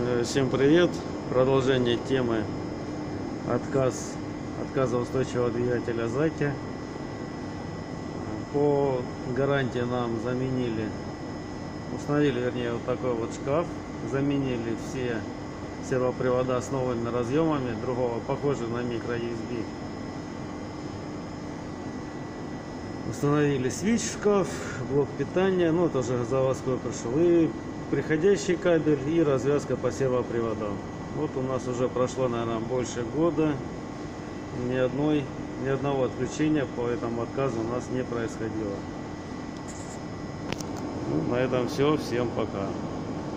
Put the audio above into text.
Э, Всем привет! Продолжение темы отказ отказоустойчивого двигателя Заки. По гарантии нам заменили, установили, вернее, вот такой вот шкаф, заменили все сервопривода с новыми разъемами, другого похоже на микро USB. Установили свич в шкаф, блок питания, ну тоже заводской пришел, и приходящий кабель и развязка по сервоприводам. Вот у нас уже прошло, наверное, больше года, ни одной, ни одного отключения по этому отказу у нас не происходило. Ну, на этом все, всем пока.